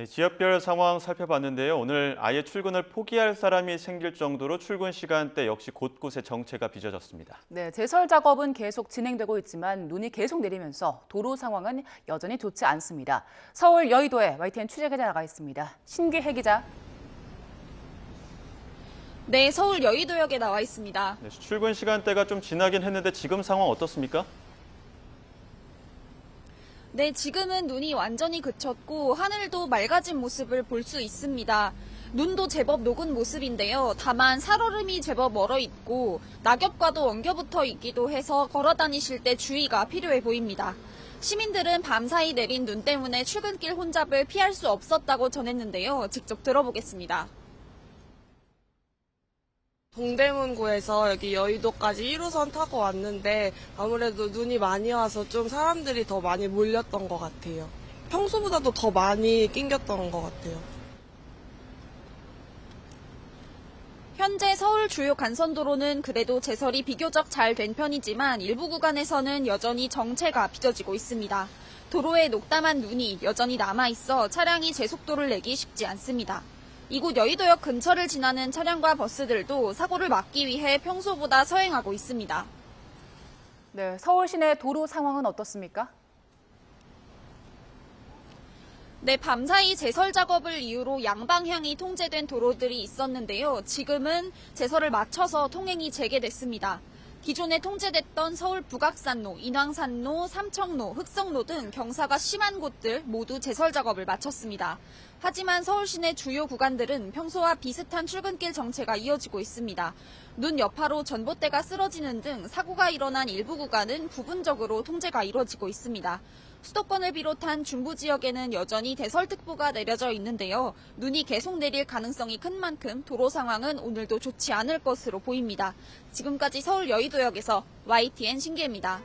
네, 지역별 상황 살펴봤는데요. 오늘 아예 출근을 포기할 사람이 생길 정도로 출근 시간대 역시 곳곳에 정체가 빚어졌습니다. 네, 제설 작업은 계속 진행되고 있지만 눈이 계속 내리면서 도로 상황은 여전히 좋지 않습니다. 서울 여의도에 YTN 취재기자 나가 있습니다. 신기혜 기자. 네, 서울 여의도역에 나와 있습니다. 네, 출근 시간대가 좀 지나긴 했는데 지금 상황 어떻습니까? 네, 지금은 눈이 완전히 그쳤고 하늘도 맑아진 모습을 볼 수 있습니다. 눈도 제법 녹은 모습인데요. 다만 살얼음이 제법 멀어 있고 낙엽과도 엉겨붙어 있기도 해서 걸어 다니실 때 주의가 필요해 보입니다. 시민들은 밤사이 내린 눈 때문에 출근길 혼잡을 피할 수 없었다고 전했는데요. 직접 들어보겠습니다. 동대문구에서 여기 여의도까지 1호선 타고 왔는데 아무래도 눈이 많이 와서 좀 사람들이 더 많이 몰렸던 것 같아요. 평소보다도 더 많이 낑겼던 것 같아요. 현재 서울 주요 간선도로는 그래도 제설이 비교적 잘 된 편이지만 일부 구간에서는 여전히 정체가 빚어지고 있습니다. 도로에 녹담한 눈이 여전히 남아 있어 차량이 제속도를 내기 쉽지 않습니다. 이곳 여의도역 근처를 지나는 차량과 버스들도 사고를 막기 위해 평소보다 서행하고 있습니다. 네, 서울 시내 도로 상황은 어떻습니까? 네, 밤사이 제설 작업을 이유로 양방향이 통제된 도로들이 있었는데요. 지금은 제설을 맞춰서 통행이 재개됐습니다. 기존에 통제됐던 서울 북악산로, 인왕산로, 삼청로, 흑성로 등 경사가 심한 곳들 모두 제설 작업을 마쳤습니다. 하지만 서울 시내 주요 구간들은 평소와 비슷한 출근길 정체가 이어지고 있습니다. 눈 여파로 전봇대가 쓰러지는 등 사고가 일어난 일부 구간은 부분적으로 통제가 이뤄지고 있습니다. 수도권을 비롯한 중부 지역에는 여전히 대설특보가 내려져 있는데요. 눈이 계속 내릴 가능성이 큰 만큼 도로 상황은 오늘도 좋지 않을 것으로 보입니다. 지금까지 서울 여의도역에서 YTN 신기입니다.